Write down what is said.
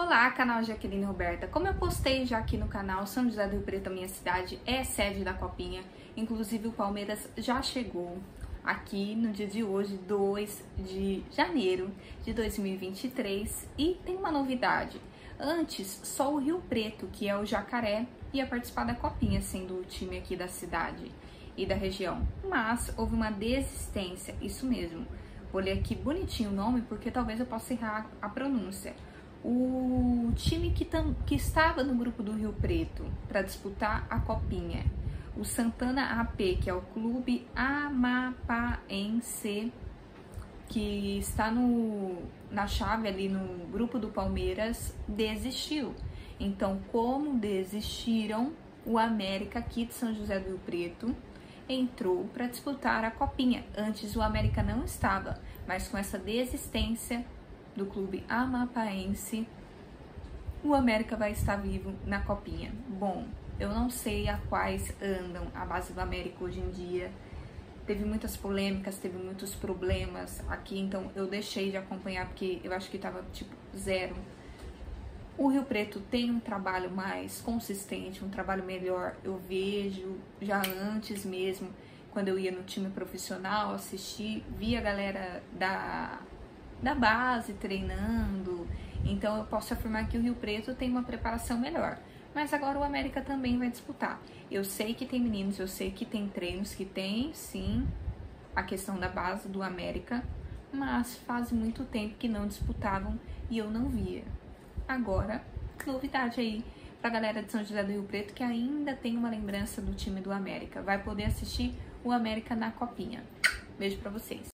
Olá, canal Jaqueline Roberta. Como eu postei já aqui no canal, São José do Rio Preto, a minha cidade, é sede da Copinha. Inclusive o Palmeiras já chegou aqui no dia de hoje, 2 de janeiro de 2023. E tem uma novidade. Antes, só o Rio Preto, que é o Jacaré, ia participar da Copinha, sendo o time aqui da cidade e da região. Mas houve uma desistência, isso mesmo. Vou ler aqui bonitinho o nome, porque talvez eu possa errar a pronúncia o time que, tam, que estava no grupo do Rio Preto para disputar a Copinha, o Santana AP, que é o clube amapaense, que está no, na chave ali no grupo do Palmeiras, desistiu. Então, como desistiram, o América aqui de São José do Rio Preto entrou para disputar a Copinha. Antes o América não estava, mas com essa desistência do clube amapaense, o América vai estar vivo na copinha. Bom, eu não sei a quais andam a base do América hoje em dia. Teve muitas polêmicas, teve muitos problemas aqui, então eu deixei de acompanhar porque eu acho que tava tipo zero. O Rio Preto tem um trabalho mais consistente, um trabalho melhor. Eu vejo já antes mesmo, quando eu ia no time profissional assistir, via a galera da da base treinando. Então eu posso afirmar que o Rio Preto tem uma preparação melhor. Mas agora o América também vai disputar. Eu sei que tem meninos, eu sei que tem treinos que tem sim a questão da base do América, mas faz muito tempo que não disputavam e eu não via. Agora, novidade aí pra galera de São José do Rio Preto que ainda tem uma lembrança do time do América. Vai poder assistir o América na copinha. Beijo pra vocês.